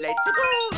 Let's go.